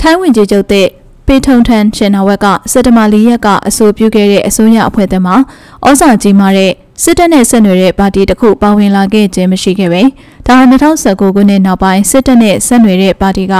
ထိုင်းဝင်ကြီးချုပ်တဲ့ပေထုံထန်ရှင်နာဝက်ကစက်တဘာလီရက်ကအဆိုပြုခဲ့တဲ့အစိုးရအဖွဲ့အသင်းမှာဩဇာကြီးမားတဲ့စစ်တပ်နဲ့ဆက်နွယ်တဲ့ပါတီတစ်ခုပါဝင်လာခဲ့ခြင်းမရှိခဲ့ပဲဒါဟာ2019ခုနှစ်နောက်ပိုင်းစစ်တပ်နဲ့ဆက်နွယ်တဲ့ပါတီက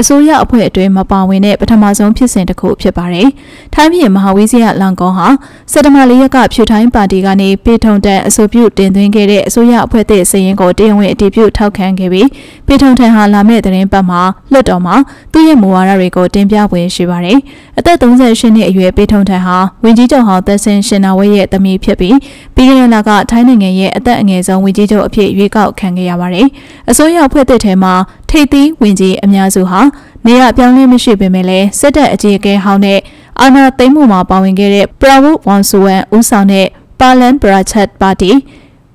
အစိုးရအဖွဲ့အတွင်းမပါဝင်တဲ့ပထမဆုံးဖြစ်စဉ်တစ်ခုဖြစ်ပါတယ်။ထိုင်းပြည်မဟာဝီဇယလန်ကောဟာစက်တဘာလရက်ကဖြူထိုင်းပါတီကနေပေထုံတန်အဆိုပြုတင်သွင်းခဲ့တဲ့အစိုးရအဖွဲ့သစ်စရင်ကိုတရားဝင်အတည်ပြုထောက်ခံခဲ့ပြီးပေထုံတန်ဟာလာမယ့်သတင်းပတ်မှာလွှတ်တော်မှာသူ့ရဲ့မူဝါဒတွေကိုတင်ပြပွဲရှိပါတယ်။အသက်38နှစ်အရွယ်ပေထုံတန်ဟာဝင်ကြီးချုပ်ဟောင်းသက်ဆင်ရှင်နာဝဲရဲ့သမီးဖြစ်ပြီးပြီးခဲ့တဲ့လကထိုင်းနိုင်ငံရဲ့အသက်အငယ်ဆုံးဝင်ကြီးချုပ်အဖြစ်ရွေးကောက်ခံခဲ့ရပါတယ်။အစိုးရအဖွဲ့သစ်ထဲမှာထိပ်သီးဝင်ကြီးအများစုဟာနေရပြောင်းလဲမရှိပေမဲ့လည်းစစ်တပ်အကြီးအကဲဟောင်းနဲ့အာဏာသိမ်းမှုမှာပါဝင်ခဲ့တဲ့ပရာဝုဝန်ဆူဝမ်ဦးဆောင်တဲ့ပါလန်ပရာချက်ပါတီ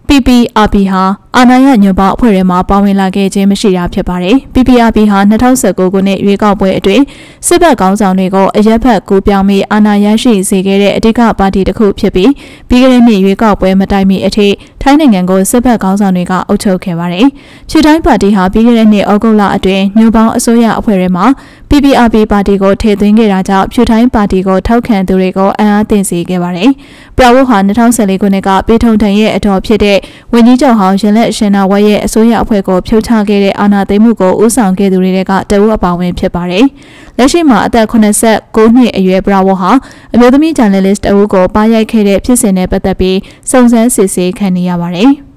PPRP ဟာအာဏာရညွန့်ပေါင်းအဖွဲ့ထဲမှာပါဝင်လာခဲ့ခြင်းမရှိတာဖြစ်ပါတယ်။ PPRP ဟာ2019ခုနှစ်ရွေးကောက်ပွဲအတွင်း စစ်ဘက်ကောင်းဆောင်တွေကိုအရက်ဖက်ကူပြောင်းပြီးအာဏာရရှိစေခဲ့တဲ့အဓိကပါတီတစ်ခုဖြစ်ပြီးပြီးခဲ့တဲ့နှစ်ရွေးကောက်ပွဲမတိုင်မီအထိထိုင်းနိုင်ငံကိုစစ်ဘက်ကောင်းဆောင်တွေကအုပ်ချုပ်ခဲ့ပါတယ်။ဖြူတိုင်းပါတီဟာပြီးခဲ့တဲ့နှစ်ဩဂုတ်လအတွင်းညွန့်ပေါင်းအစိုးရအဖွဲ့ထဲမှာ PPRP ပါတီကိုထည့်သွင်းခဲ့တာကြောင့်ဖြူတိုင်းပါတီကိုထောက်ခံသူတွေကိုအံ့အားသင့်စေခဲ့ပါတယ်။ပရာဝုဟာ2014ခုနှစ်ကပေထုံထန်ရဲ့အတော်ဖြစ်တဲ့ဝန်ကြီးချုပ်ဟောင်းရင်လက်ရှင်နာဝက်ရဲ့အစိုးရအဖွဲ့ကိုဖြုတ်ချခဲ့တဲ့အာဏာသိမ်းမှုကိုဦးဆောင်ခဲ့သူတွေကတအုပ်အပါဝင်ဖြစ်ပါတယ်။ လက်ရှိမှာအသက်89နှစ်အရွယ်ပရာဝုဟာအမျိုးသမီးဂျာနယ်လစ်တအုပ်ကိုပါရိုက်ခဲ့တဲ့ဖြစ်စဉ်နဲ့ပတ်သက်ပြီးစုံစမ်းစစ်ဆေးခံနေရပါတယ်။